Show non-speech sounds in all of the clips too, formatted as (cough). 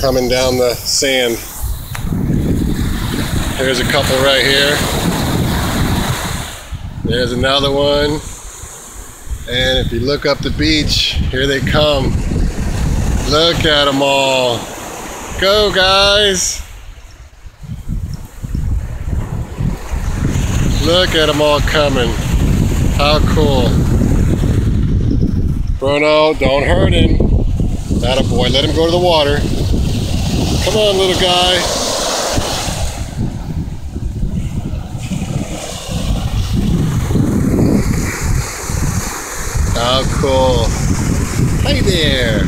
coming down the sand. There's a couple right here. There's another one. And if you look up the beach, here they come. Look at them all. Go, guys. Look at them all coming. How cool. Bruno, don't hurt him. That a boy. Let him go to the water. Come on, little guy. How cool. Hey there.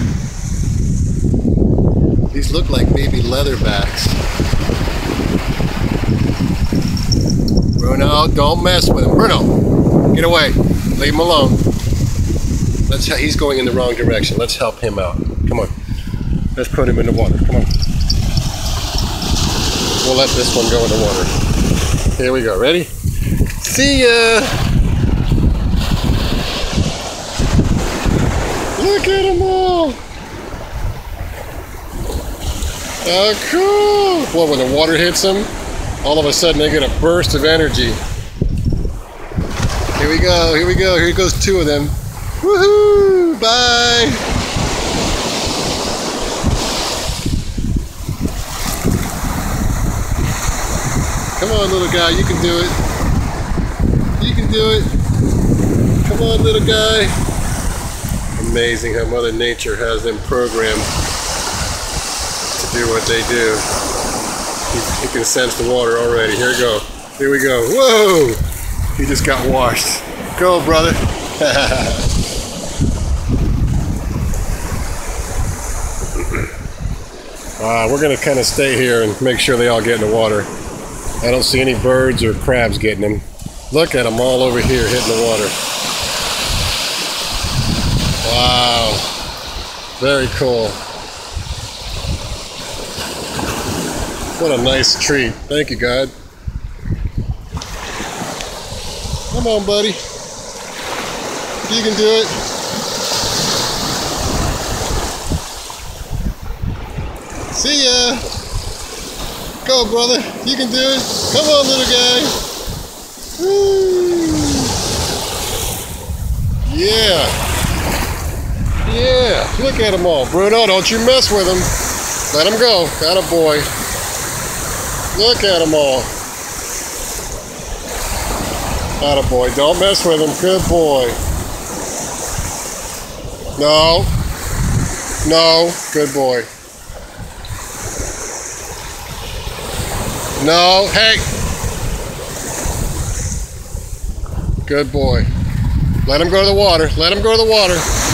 These look like baby leatherbacks. Bruno, don't mess with him. Bruno, get away. Leave him alone. Let's. He's going in the wrong direction. Let's help him out. Come on. Let's put him in the water. Come on. We'll let this one go in the water. Here we go. Ready? See ya. Look at them all. Oh, cool. Well, when the water hits them, all of a sudden they get a burst of energy. Here we go. Here we go. Here goes two of them. Woohoo! Bye! Come on, little guy, you can do it. You can do it. Come on, little guy. Amazing how Mother Nature has them programmed to do what they do. He can sense the water already. Here we go. Here we go. Whoa! He just got washed. Go, brother. Uh, (laughs) we're going to kind of stay here and make sure they all get in the water. I don't see any birds or crabs getting them. Look at them all over here hitting the water. Wow. Very cool. What a nice treat. Thank you, God. Come on, buddy. You can do it. See ya. Go, brother. You can do it. Come on, little guy. Woo. Yeah. Yeah. Look at them all. Bruno, don't you mess with them. Let them go. Got a boy. Look at them all. Got a boy. Don't mess with him. Good boy. No. No. Good boy. No, hey. Good boy. Let him go to the water. Let him go to the water.